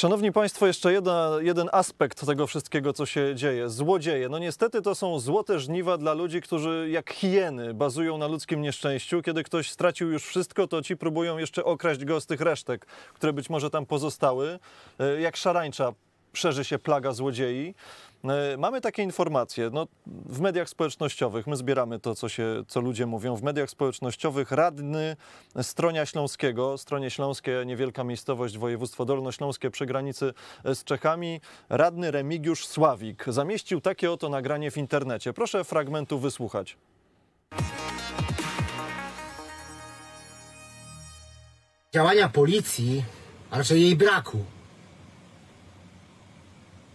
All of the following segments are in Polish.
Szanowni Państwo, jeszcze jedna, jeden aspekt tego wszystkiego, co się dzieje. Złodzieje. No niestety to są złote żniwa dla ludzi, którzy jak hieny bazują na ludzkim nieszczęściu. Kiedy ktoś stracił już wszystko, to ci próbują jeszcze okraść go z tych resztek, które być może tam pozostały. E, Jak szarańcza szerzy się plaga złodziei. E, Mamy takie informacje no, w mediach społecznościowych. My zbieramy to, co, się, co ludzie mówią. W mediach społecznościowych radny Stronia Śląskiego, Stronie Śląskie, niewielka miejscowość, województwo dolnośląskie przy granicy z Czechami, radny Remigiusz Sławik zamieścił takie oto nagranie w internecie. Proszę fragmentu wysłuchać. działania policji, a raczej jej braku,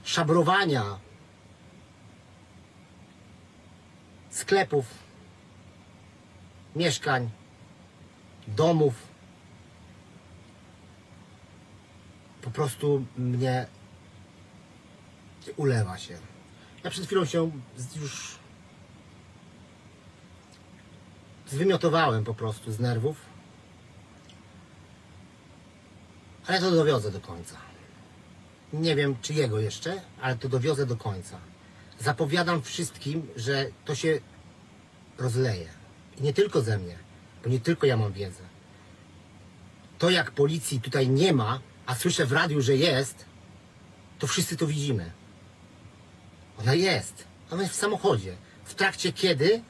szabrowania sklepów, mieszkań, domów, po prostu mnie ulewa się. Ja przed chwilą się już zwymiotowałem po prostu z nerwów. Ale to dowiozę do końca. Nie wiem, czy jego jeszcze, ale to dowiozę do końca. Zapowiadam wszystkim, że to się rozleje. I nie tylko ze mnie, bo nie tylko ja mam wiedzę. To, jak policji tutaj nie ma, a słyszę w radiu, że jest, to wszyscy to widzimy. Ona jest. Ona jest w samochodzie. W trakcie kiedy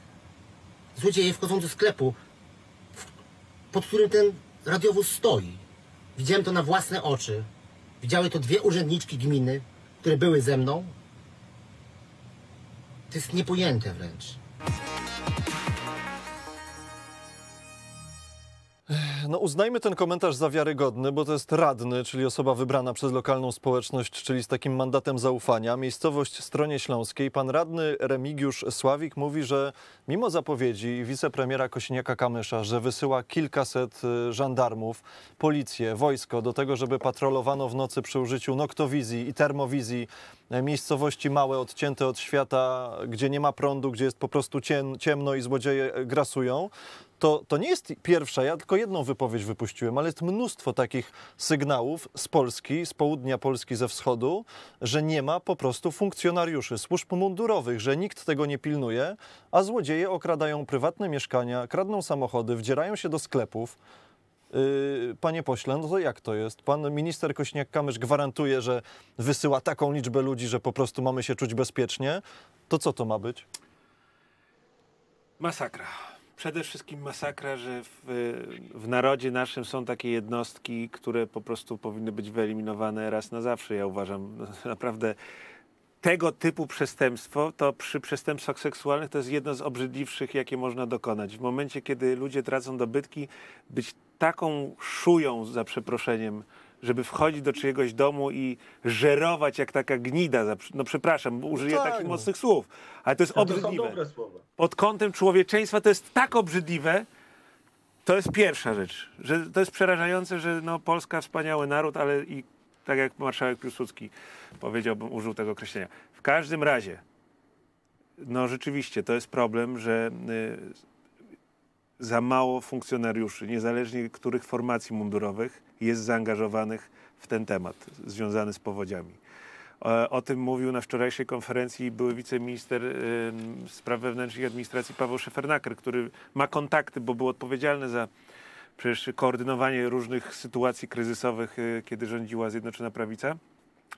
złodzieje wchodzą do sklepu, pod którym ten radiowóz stoi. Widziałem to na własne oczy. Widziały to dwie urzędniczki gminy, które były ze mną. To jest niepojęte wręcz. No uznajmy ten komentarz za wiarygodny, bo to jest radny, czyli osoba wybrana przez lokalną społeczność, czyli z takim mandatem zaufania. Miejscowość Stronie Śląskiej. Pan radny Remigiusz Sławik mówi, że mimo zapowiedzi wicepremiera Kosiniaka-Kamysza, że wysyła kilkaset y, żandarmów, policję, wojsko do tego, żeby patrolowano w nocy przy użyciu noktowizji i termowizji e, miejscowości małe, odcięte od świata, gdzie nie ma prądu, gdzie jest po prostu ciemno i złodzieje grasują, to, to nie jest pierwsza, ja tylko jedną wypowiedź wypuściłem, ale jest mnóstwo takich sygnałów z Polski, z południa Polski, ze wschodu, że nie ma po prostu funkcjonariuszy służb mundurowych, że nikt tego nie pilnuje, a złodzieje okradają prywatne mieszkania, kradną samochody, wdzierają się do sklepów. Yy, Panie pośle, no to jak to jest? Pan minister Kośniak-Kamysz gwarantuje, że wysyła taką liczbę ludzi, że po prostu mamy się czuć bezpiecznie. To co to ma być? Masakra. Przede wszystkim masakra, że w, w narodzie naszym są takie jednostki, które po prostu powinny być wyeliminowane raz na zawsze. Ja uważam no, naprawdę tego typu przestępstwo, to przy przestępstwach seksualnych to jest jedno z obrzydliwszych, jakie można dokonać. W momencie, kiedy ludzie tracą dobytki, być taką szują, za przeproszeniem, żeby wchodzić do czyjegoś domu i żerować jak taka gnida. No przepraszam, użyję tak, takich no. mocnych słów, ale to jest To są obrzydliwe dobre słowa. pod kątem człowieczeństwa to jest tak obrzydliwe, to jest pierwsza rzecz, że to jest przerażające, że no, Polska wspaniały naród, ale i tak jak marszałek Piłsudski powiedziałbym, użył tego określenia. W każdym razie, no rzeczywiście to jest problem, że y, za mało funkcjonariuszy, niezależnie których formacji mundurowych, jest zaangażowanych w ten temat związany z powodziami. E, O tym mówił na wczorajszej konferencji były wiceminister spraw wewnętrznych i administracji Paweł Szefernaker, który ma kontakty, bo był odpowiedzialny za przecież koordynowanie różnych sytuacji kryzysowych, y, kiedy rządziła Zjednoczona Prawica.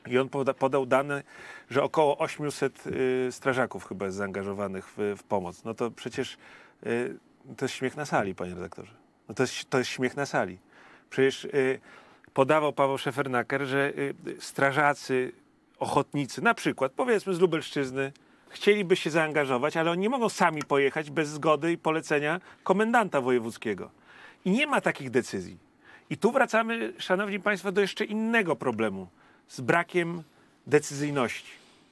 I on poda, podał dane, że około 800 y, strażaków chyba jest zaangażowanych w, pomoc. No to przecież y, to jest śmiech na sali, panie redaktorze. No to, jest, to jest śmiech na sali. Przecież y, podawał Paweł Szefernaker, że y, strażacy, ochotnicy, na przykład powiedzmy z Lubelszczyzny, chcieliby się zaangażować, ale oni nie mogą sami pojechać bez zgody i polecenia komendanta wojewódzkiego. I nie ma takich decyzji. I tu wracamy, szanowni państwo, do jeszcze innego problemu z brakiem decyzyjności.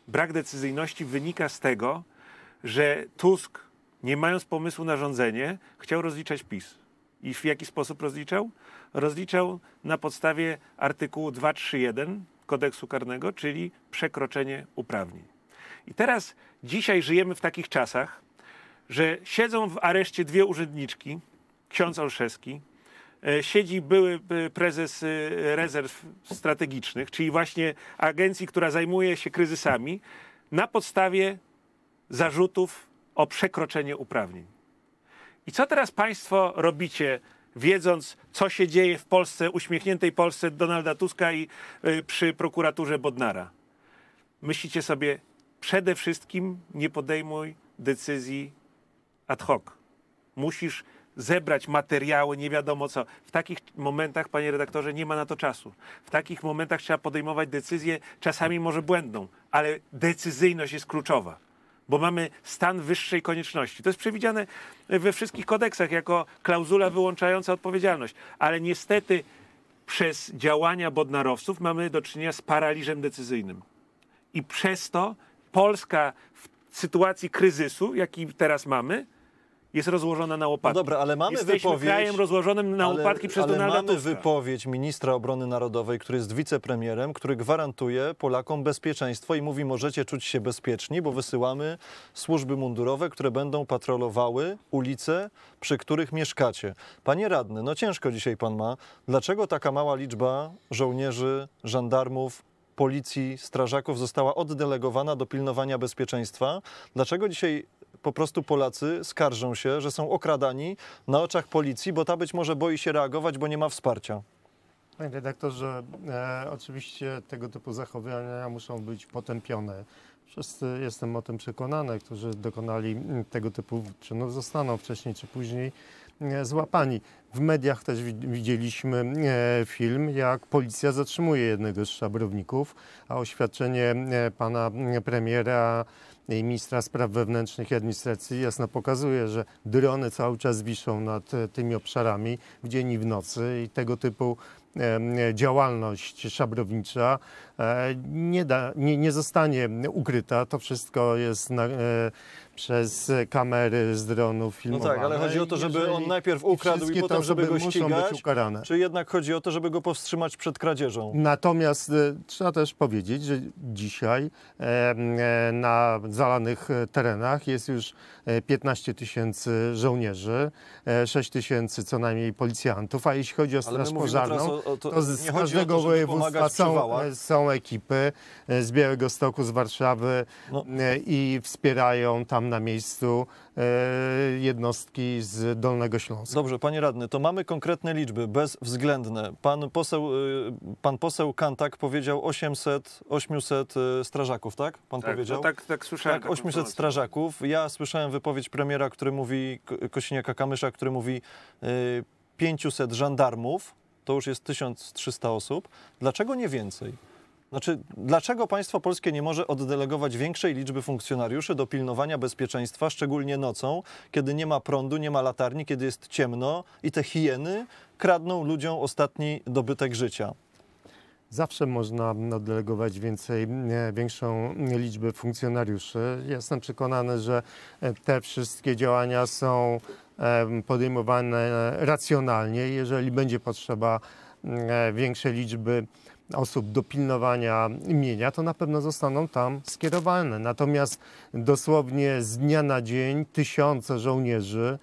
Brak decyzyjności wynika z tego, że Tusk, nie mając pomysłu na rządzenie, chciał rozliczać PiS. I w jaki sposób rozliczał? Rozliczał na podstawie artykułu 231 kodeksu karnego, czyli przekroczenie uprawnień. I teraz dzisiaj żyjemy w takich czasach, że siedzą w areszcie dwie urzędniczki, ksiądz Olszewski, e, siedzi były e, prezes e, rezerw strategicznych, czyli właśnie agencji, która zajmuje się kryzysami, na podstawie zarzutów o przekroczenie uprawnień. I co teraz Państwo robicie, wiedząc, co się dzieje w Polsce, uśmiechniętej Polsce Donalda Tuska i y, przy prokuraturze Bodnara? Myślicie sobie, przede wszystkim nie podejmuj decyzji ad hoc. Musisz zebrać materiały, nie wiadomo co. W takich momentach, panie redaktorze, nie ma na to czasu. W takich momentach trzeba podejmować decyzję, czasami może błędną, ale decyzyjność jest kluczowa bo mamy stan wyższej konieczności. To jest przewidziane we wszystkich kodeksach jako klauzula wyłączająca odpowiedzialność, ale niestety przez działania bodnarowców mamy do czynienia z paraliżem decyzyjnym. I przez to Polska w sytuacji kryzysu, jaki teraz mamy, jest rozłożona na łopatki. No dobra, ale mamy Jesteśmy wypowiedź... krajem rozłożonym na ale, łopatki przez ale Donalda mamy Tuska. wypowiedź ministra obrony narodowej, który jest wicepremierem, który gwarantuje Polakom bezpieczeństwo i mówi, możecie czuć się bezpieczni, bo wysyłamy służby mundurowe, które będą patrolowały ulice, przy których mieszkacie. Panie radny, no ciężko dzisiaj pan ma. Dlaczego taka mała liczba żołnierzy, żandarmów, policji, strażaków została oddelegowana do pilnowania bezpieczeństwa? Dlaczego dzisiaj po prostu Polacy skarżą się, że są okradani na oczach policji, bo ta być może boi się reagować, bo nie ma wsparcia? Panie redaktorze, e, oczywiście tego typu zachowania muszą być potępione. Wszyscy, jestem o tym przekonany, którzy dokonali mm, tego typu czynów, zostaną wcześniej czy później e, złapani. W mediach też wi- widzieliśmy e, film, jak policja zatrzymuje jednego z szabrowników, a oświadczenie e, pana mm, premiera ministra spraw wewnętrznych i administracji jasno pokazuje, że drony cały czas wiszą nad e, tymi obszarami w dzień i w nocy i tego typu działalność szabrownicza e, nie, da, nie, nie zostanie ukryta. To wszystko jest na, e, przez kamery z dronów No filmowane. tak, ale chodzi o to, żeby on najpierw i ukradł i wszystkie potem, to, żeby go ścigać, być ukarane. czy jednak chodzi o to, żeby go powstrzymać przed kradzieżą? Natomiast e, trzeba też powiedzieć, że dzisiaj e, e, na zalanych e, terenach jest już e, 15 tysięcy żołnierzy, e, 6 tysięcy co najmniej policjantów, a jeśli chodzi o straż pożarną, o- o to- to z, każdego to, województwa są, e, są ekipy e, z Białego Stoku, z Warszawy No. e, i wspierają tam na miejscu e, jednostki z Dolnego Śląska. Dobrze, panie radny, to mamy konkretne liczby, bezwzględne. Pan poseł, y, pan poseł Kantak powiedział 800, 800 y, strażaków, tak? Pan Tak, powiedział? no tak, tak słyszałem. Tak, taką 800 informację. strażaków. Ja słyszałem wypowiedź premiera, który mówi, Ko- Kosiniaka-Kamysza, który mówi y, 500 żandarmów, to już jest 1300 osób. Dlaczego nie więcej? Znaczy, dlaczego państwo polskie nie może oddelegować większej liczby funkcjonariuszy do pilnowania bezpieczeństwa, szczególnie nocą, kiedy nie ma prądu, nie ma latarni, kiedy jest ciemno i te hieny kradną ludziom ostatni dobytek życia? Zawsze można oddelegować więcej, większą liczbę funkcjonariuszy. Jestem przekonany, że e, te wszystkie działania są podejmowane racjonalnie. Jeżeli będzie potrzeba e, większej liczby osób do pilnowania imienia, to na pewno zostaną tam skierowane. Natomiast dosłownie z dnia na dzień tysiące żołnierzy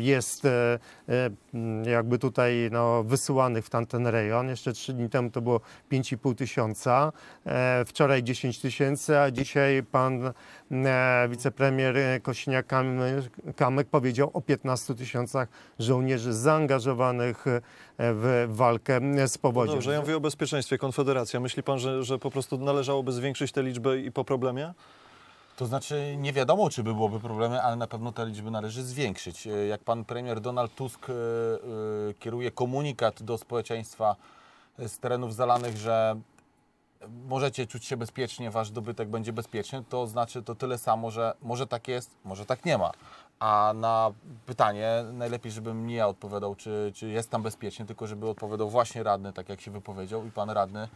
jest e, e, jakby tutaj no, wysyłanych w tamten rejon. Jeszcze trzy dni temu to było 5,5 tysiąca, e, wczoraj 10 tysięcy, a dzisiaj pan e, wicepremier e, Kosiniak-Kamyk powiedział o 15 tysiącach żołnierzy zaangażowanych e, w walkę z powodzią. Dobrze, ja mówię o bezpieczeństwie. Konfederacja. Myśli pan, że, że po prostu należałoby zwiększyć tę liczbę i po problemie? To znaczy nie wiadomo, czy by byłoby problemy, ale na pewno te liczby należy zwiększyć. E, Jak pan premier Donald Tusk e, e, kieruje komunikat do społeczeństwa z terenów zalanych, że możecie czuć się bezpiecznie, wasz dobytek będzie bezpieczny, to znaczy to tyle samo, że może tak jest, może tak nie ma. A na pytanie najlepiej, żebym nie ja odpowiadał, czy, czy jest tam bezpiecznie, tylko żeby odpowiadał właśnie radny, tak jak się wypowiedział i pan radny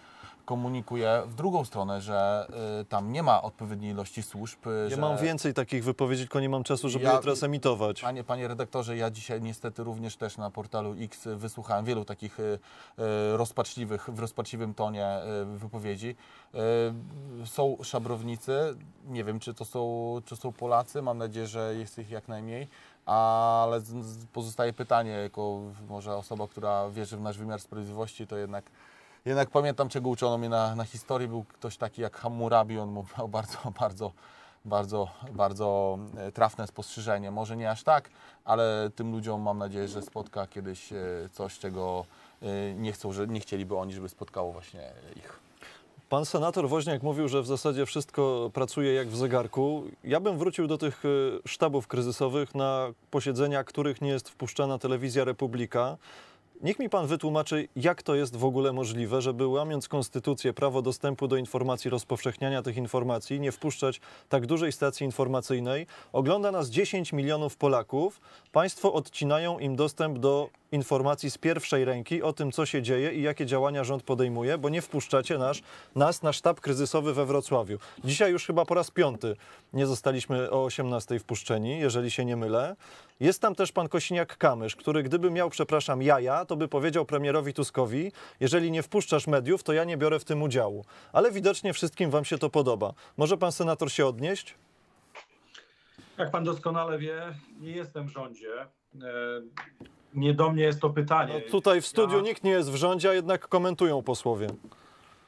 komunikuje w drugą stronę, że y, tam nie ma odpowiedniej ilości służb. y, Ja że... mam więcej takich wypowiedzi, tylko nie mam czasu, żeby Ja- je teraz emitować. Panie, panie redaktorze, ja dzisiaj niestety również też na portalu X wysłuchałem wielu takich y, y, rozpaczliwych, w rozpaczliwym tonie y, wypowiedzi. Y, są szabrownicy, nie wiem czy to są, czy są Polacy, mam nadzieję, że jest ich jak najmniej. Ale pozostaje pytanie, jako może osoba, która wierzy w nasz wymiar sprawiedliwości, to jednak, jednak pamiętam, czego uczono mnie na, na historii. Był ktoś taki jak Hammurabi, on miał bardzo, bardzo, bardzo, bardzo e, trafne spostrzeżenie. Może nie aż tak, ale tym ludziom mam nadzieję, że spotka kiedyś e, coś, czego e, nie chcą, że nie chcieliby oni, żeby spotkało właśnie ich. Pan senator Woźniak mówił, że w zasadzie wszystko pracuje jak w zegarku. Ja bym wrócił do tych sztabów kryzysowych, na posiedzenia których nie jest wpuszczana telewizja Republika. Niech mi pan wytłumaczy, jak to jest w ogóle możliwe, żeby łamiąc konstytucję, prawo dostępu do informacji, rozpowszechniania tych informacji, nie wpuszczać tak dużej stacji informacyjnej. Ogląda nas 10 milionów Polaków. Państwo odcinają im dostęp do informacji z pierwszej ręki o tym, co się dzieje i jakie działania rząd podejmuje, bo nie wpuszczacie nasz, nas na sztab kryzysowy we Wrocławiu. Dzisiaj już chyba po raz piąty nie zostaliśmy o 18 wpuszczeni, jeżeli się nie mylę. Jest tam też pan Kosiniak-Kamysz, który gdyby miał, przepraszam, jaja, to by powiedział premierowi Tuskowi, jeżeli nie wpuszczasz mediów, to ja nie biorę w tym udziału. Ale widocznie wszystkim wam się to podoba. Może pan senator się odnieść? Jak pan doskonale wie, nie jestem w rządzie. Nie do mnie jest to pytanie. No, tutaj w studiu Ja- nikt nie jest w rządzie, a jednak komentują posłowie.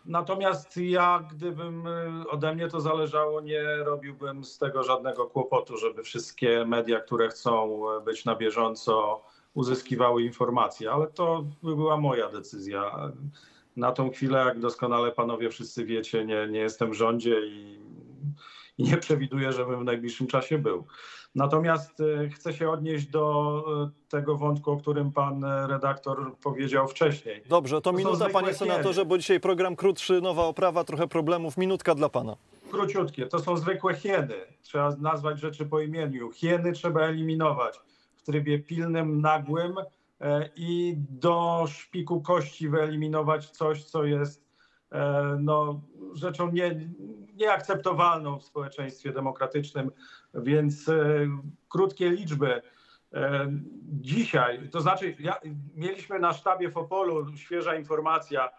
Natomiast ja, gdybym y, ode mnie to zależało, nie robiłbym z tego żadnego kłopotu, żeby wszystkie media, które chcą y, być na bieżąco, uzyskiwały informacje, ale to by była moja decyzja. Na tą chwilę, jak doskonale panowie wszyscy wiecie, nie, nie jestem w rządzie i, i nie przewiduję, żebym w najbliższym czasie był. Natomiast y, chcę się odnieść do y, tego wątku, o którym pan y, redaktor powiedział wcześniej. Dobrze, to To minuta, panie senatorze, bo dzisiaj program krótszy, nowa oprawa, trochę problemów. Minutka dla pana. Króciutkie, to są zwykłe hieny. Trzeba nazwać rzeczy po imieniu. Hieny trzeba eliminować w trybie pilnym, nagłym e, i do szpiku kości wyeliminować coś, co jest e, no, rzeczą nie, nieakceptowalną w społeczeństwie demokratycznym. Więc e, krótkie liczby. E, Dzisiaj, to znaczy, ja, mieliśmy na sztabie w Opolu świeża informacja,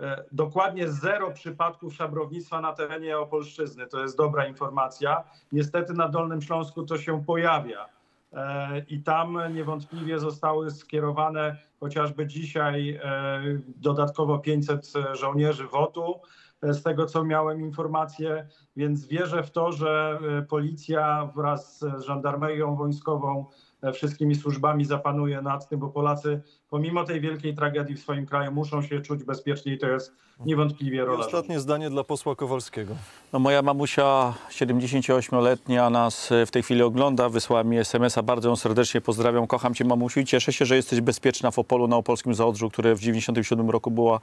E, Dokładnie zero przypadków szabrownictwa na terenie Opolszczyzny. To jest dobra informacja. Niestety na Dolnym Śląsku to się pojawia. E, I tam niewątpliwie zostały skierowane chociażby dzisiaj e, dodatkowo 500 żołnierzy WOT-u, e, z tego co miałem informację, więc wierzę w to, że e, policja wraz z żandarmerią wojskową, e, wszystkimi służbami zapanuje nad tym, bo Polacy pomimo tej wielkiej tragedii w swoim kraju muszą się czuć bezpiecznie i to jest niewątpliwie I rola. rządu. ostatnie zdanie dla posła Kowalskiego. No moja mamusia 78-letnia nas w tej chwili ogląda, wysłała mi SMS-a, bardzo ją serdecznie pozdrawiam, kocham cię mamusiu i cieszę się, że jesteś bezpieczna w Opolu na Opolskim Zaodrzu, które w 97 roku było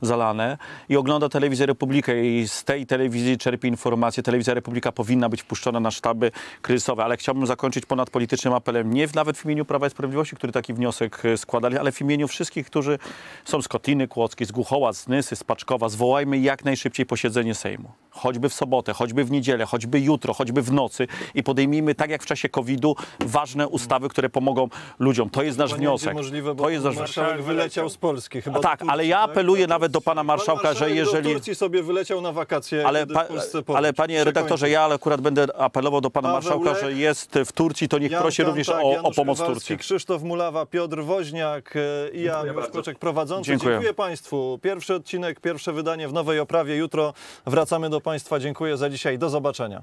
zalane i ogląda Telewizję Republikę i z tej telewizji czerpie informacje. Telewizja Republika powinna być wpuszczona na sztaby kryzysowe, ale chciałbym zakończyć ponad politycznym apelem, nie nawet w imieniu Prawa i Sprawiedliwości, który taki wniosek składali, ale w imieniu wszystkich, którzy są z Kotiny Kłodzkiej, z Głuchoła, z Nysy, z Paczkowa, zwołajmy jak najszybciej posiedzenie Sejmu. Choćby w sobotę, choćby w niedzielę, choćby jutro, choćby w nocy i podejmijmy, tak jak w czasie COVID-u, ważne ustawy, które pomogą ludziom. To jest nasz wniosek. możliwe, bo To jest nasz marszałek wyleciał z Polski. Chyba tak, Turcji, ale ja apeluję nawet do pana Pan marszałka, że marszałek jeżeli... do Turcji sobie wyleciał na wakacje, Ale, pa, ale panie redaktorze, ja akurat będę apelował do pana Paweł marszałka, Lech, że jest w Turcji, to niech Jan prosi również Kantak, o, o pomoc Kowalski, Turcji. Krzysztof Mulawa, Piotr Woźniak e, i ja, Miłosz prowadzący. Dziękuję. Dziękuję Państwu. Pierwszy odcinek, pierwsze wydanie w nowej oprawie. Jutro wracamy do Państwa. Dziękuję za dzisiaj. Do zobaczenia.